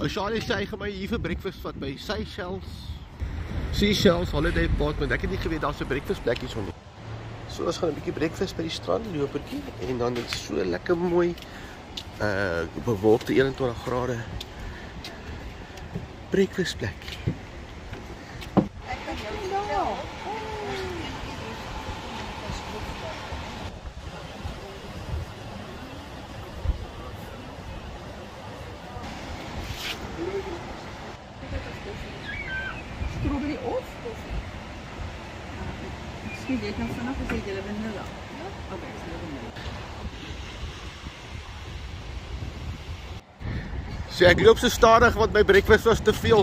As Charlie sê hy gaan my hier vir breakfast vat by Seychelles. Seychelles Holiday Apartment. Ek het nie geweet daar's 'n breakfast plekkie sonder. So ons gaan 'n bietjie breakfast by die strand lopertjie en dan dit so lekker mooi uh bewolkte 21 grade breakfast plekkie. Strawberry Excuse, jy het nou vinnig gesê jy wil vanilla. Ja? Okay, so vanilla. So ek loop so stadig want my breakfast was te veel.